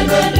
Hallelujah.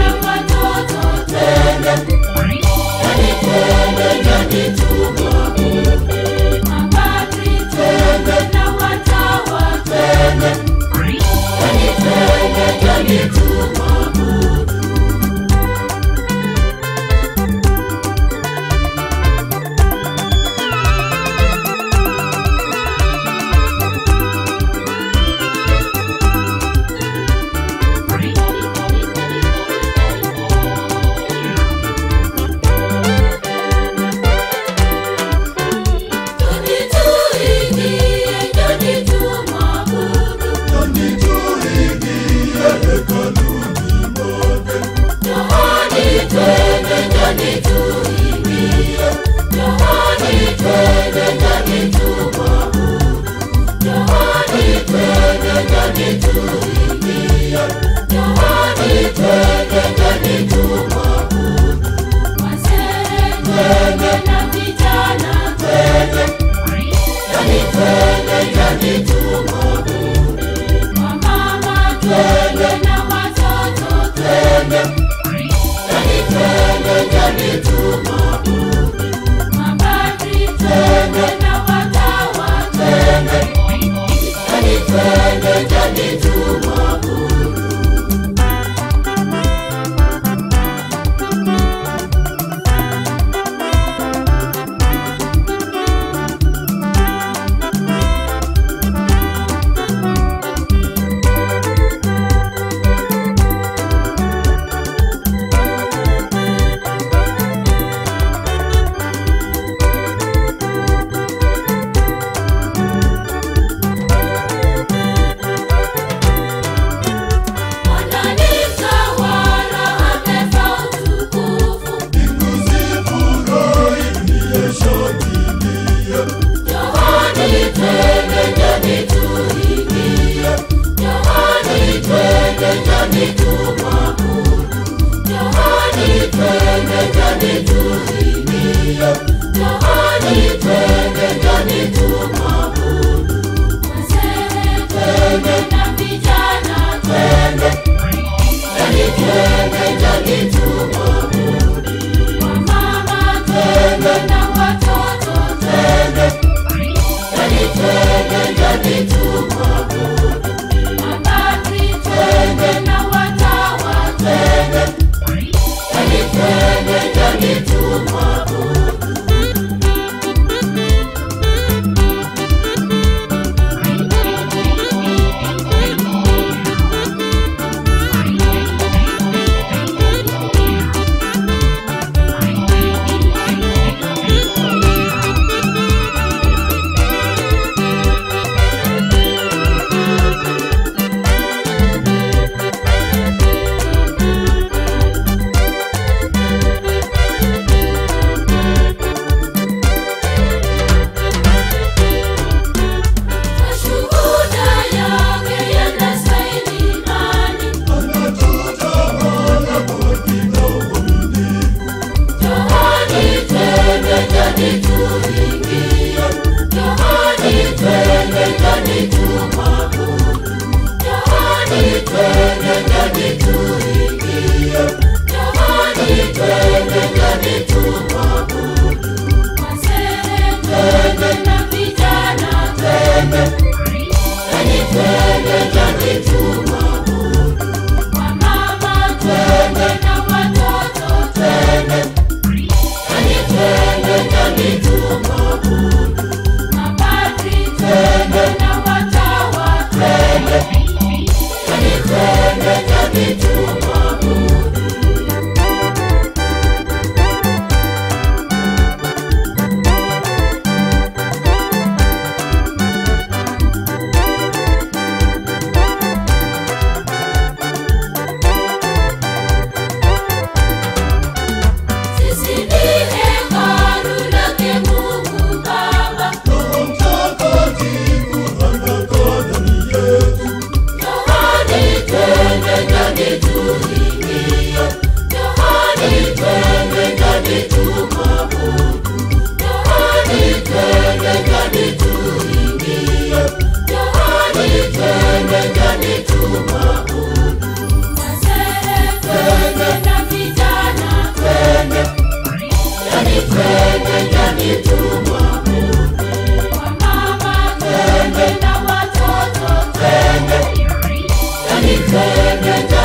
Twende twende. Njoni twende, yeah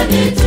Hallelujah.